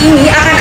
Ini 爱